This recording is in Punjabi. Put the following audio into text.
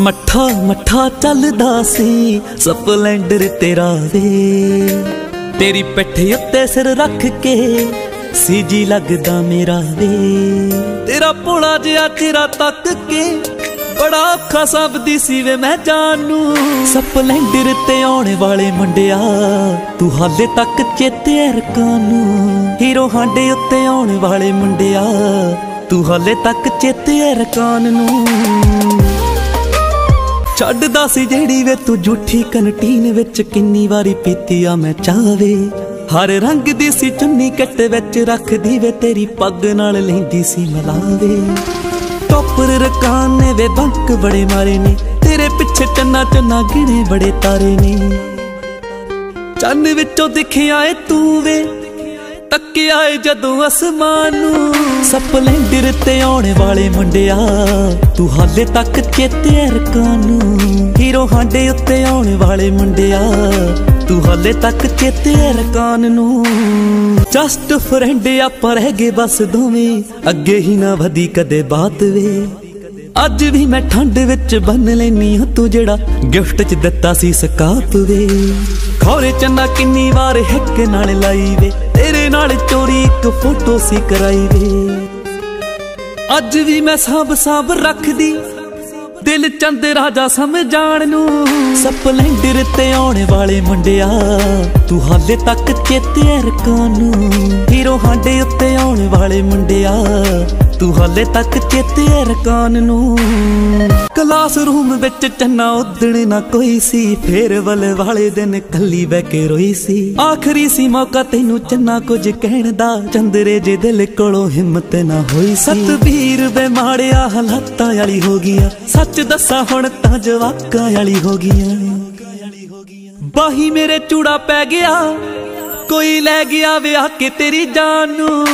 ਮੱਠਾ ਮੱਠਾ ਚੱਲਦਾ ਸੀ, ਸਪਲੈਂਡਰ ਤੇਰਾ ਵੇ। ਤੇਰੀ ਪਿੱਠ ਉੱਤੇ ਸਿਰ ਰੱਖ ਕੇ ਸੀਜੀ ਲੱਗਦਾ ਮੇਰਾ ਵੇ। ਤੇਰਾ ਭੋਲਾ ਜਿਹਾ ਚਿਹਰਾ ਤੱਕ ਕੇ ਬੜਾ ਔਖਾ ਸਬਦੀ ਸੀ ਵੇ ਮੈਂ ਜਾਨੂ ਸਪਲੈਂਡਰ ਤੇ ਆਉਣ ਵਾਲੇ ਮੁੰਡਿਆ, ਤੂੰ ਹਾਲੇ ਤੱਕ ਚੇਤੇ ਰਕਾਨੂ ਹੀਰੋ ਹਾਂਡੇ ਉੱਤੇ ਆਉਣ ਵਾਲੇ ਮੁੰਡਿਆ, ਤੂੰ ਹਾਲੇ ਤੱਕ ਚੇਤੇ ਰਕਾਨ ਨੂੰ। ਛੱਡਦਾ ਸੀ ਜਿਹੜੀ ਵੇ ਤੂੰ ਝੂਠੀ ਕੰਟੀਨ ਵਿੱਚ ਕਿੰਨੀ ਵਾਰੀ ਪੀਤੀ ਆ ਮੈਂ ਚਾਵੇ ਹਰ ਰੰਗ ਦੀ ਸੀ ਚੁੰਨੀ ਕੱਟ ਵਿੱਚ ਰੱਖਦੀ ਵੇ, ਤੇਰੀ ਪੱਗ ਨਾਲ ਲੈਂਦੀ ਸੀ ਮਲਾਵੇ ਟੋਪਰ ਰਕਾਨ ਵੇ ਬੰਕ ਬੜੇ ਮਾਰੇ ਨੇ, ਤੇਰੇ ਪਿੱਛੇ ਚੰਨਾ ਚੰਨਾ ਗਿਣੇ ਬੜੇ ਤਾਰੇ ਨੇ। ਚੰਨ ਵਿੱਚੋਂ ਦਿਖਿਆ ਏ ਤੂੰ ਵੇ ਤੱਕਿਆ ਏ ਜਦੋਂ ਅਸਮਾਨ ਨੂੰ। ਸਪਲੈਂਡਰ ਤੇ ਆਉਣ ਵਾਲੇ ਮੁੰਡਿਆ। ਤੂੰ ਹਾਲੇ ਤੱਕ ਚੇਤੇ ਰਕਾਨੂ ਹੀਰੋ ਹਾਂਡੇ ਉੱਤੇ ਆਉਣ ਵਾਲੇ ਮੁੰਡਿਆ। ਤੂੰ ਹਾਲੇ ਤੱਕ ਚੇਤੇ ਰਕਾਨ ਨੂੰ। ਜਸਟ ਫਰੈਂਡ ਆਪਾਂ ਰਹਿ ਗਏ ਬਸ ਦੋਵੇਂ। ਅੱਗੇ ਹੀ ਨਾ ਵਧੀ ਕਦੇ ਬਾਤ ਵੇ। ਅੱਜ ਵੀ ਮੈਂ ਠੰਡ ਵਿੱਚ ਬੰਨ ਲੈਨੀ ਹਾਂ, ਤੂੰ ਜਿਹੜਾ ਗਿਫਟ ਚ ਦਿੱਤਾ ਸੀ ਸਕਾਪ ਵੇ। ਖੌਰੇ ਚੰਨਾ ਕਿੰਨੀ ਵਾਰ ਹਿੱਕ ਨਾਲ ਲਾਈ ਵੇ, ਤੇਰੇ ਨਾਲ ਚੋਰੀ ਇੱਕ ਫੋਟੋ ਸੀ ਕਰਾਈ ਵੇ। ਅੱਜ ਵੀ ਮੈਂ ਸਭ ਸਭ ਰੱਖਦੀ, ਦਿਲ ਚੰਦ ਰਾਜਾ ਸਮਝਾਣ ਨੂੰ। ਸਪਲੈਂਡਰ ਤੇ ਆਉਣ ਵਾਲੇ ਮੁੰਡਿਆ, ਤੂੰ ਹਾਲੇ ਤੱਕ ਚੇਤੇ ਰਕਾਨੂ ਹੀਰੋ ਹਾਂਡੇ ਉੱਤੇ ਆਉਣ ਵਾਲੇ ਮੁੰਡਿਆ ਤੂੰ ਹਾਲੇ ਤੱਕ ਚੇਤੇ ਰਕਾਨ ਨੂੰ। ਕਲਾਸ ਵਿੱਚ ਚੰਨਾ ਉਦਣ ਨਾ ਕੋਈ ਸੀ, ਫੇਰ ਵਾਲੇ ਦਿਨ ਕੱਲੀ ਬੈ ਕੇ ਰੋਈ ਸੀ। ਆਖਰੀ ਸੀ ਮੌਕਾ ਤੈਨੂੰ ਚੰਨਾ ਕੁਝ ਕਹਿਣ ਦਾ, ਚੰਦਰੇ ਜੇ ਦਿਲ ਕੋਲੋਂ ਹਿੰਮਤ ਨਾ ਹੋਈ ਸੀ। ਸਤਬੀਰ ਮਾੜਿਆ ਹਾਲਾਤਾਂ ਵਾਲੀ ਹੋ ਗਈਆਂ, ਸੱਚ ਦੱਸਾਂ ਹੁਣ ਤਾਂ ਜਵਾਕਾਂ ਵਾਲੀ ਹੋ ਗਈਆਂ। ਬਾਹੀ ਮੇਰੇ ਚੂੜਾ ਪੈ ਗਿਆ, ਕੋਈ ਲੈ ਗਿਆ ਵਿਆਹ ਕੇ ਤੇਰੀ ਜਾਨ ਨੂੰ।